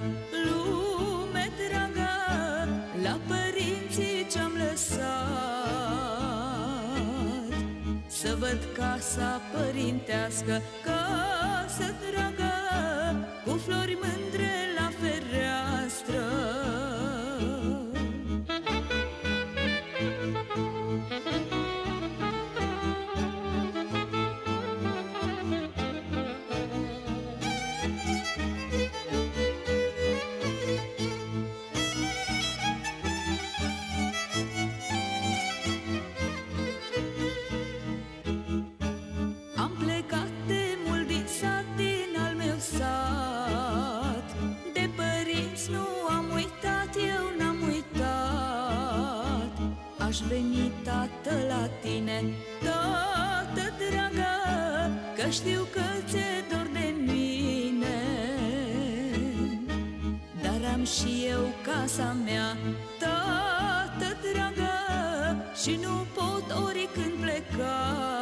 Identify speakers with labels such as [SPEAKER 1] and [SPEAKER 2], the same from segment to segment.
[SPEAKER 1] lăsat Lume dragă La părinții ce-am lăsat. Să văd casa părintească Casă dragă Cu flori mândre la fereastră. Am părinți nu am uitat, eu n-am uitat. Aș veni, tată, la tine, tată dragă Că știu că ți-e dor de mine. Dar am și eu casa mea, tată dragă Și nu pot oricând pleca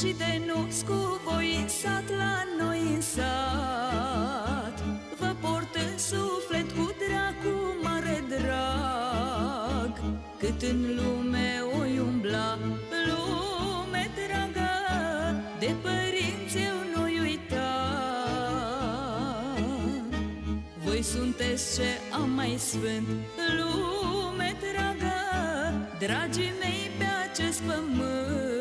[SPEAKER 1] Și de nu cu voi în sat, la noi în sat. Vă port în suflet cu drag, cu mare drag Cât în lume o umbla, lume dragă De părinți eu nu-i uita. Voi sunteți ce am mai sfânt, lume dragă Dragii mei pe acest pământ